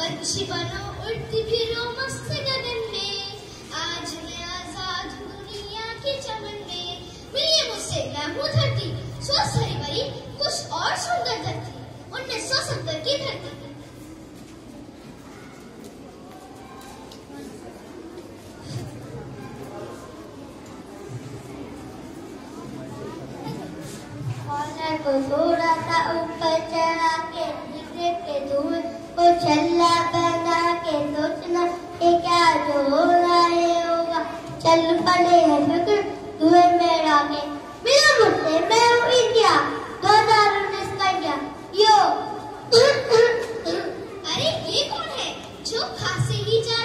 पंछी बनो उड़ती फिरो मस्त गगन में। आज मैं आज़ाद दुनिया के चमन में। मिलिए मुझसे, मैं हूँ धरती। स्वस्थ हरी भरी कुछ और सुंदर धरती। उन्नीस सौ सत्तर की धरती। को थोड़ा सा ऊपर चढ़ा के सिगरेट के धुएँ को छल्ला के सोचना कि क्या जो हो रहा है होगा। चल पड़े हैं फ़िक्र धुएँ में रागे मिलो मुझसे, मैं हूँ इंडिया, दो हज़ार उन्नीस का इंडिया यो। अरे, ये कौन है? जो खांसे ही जा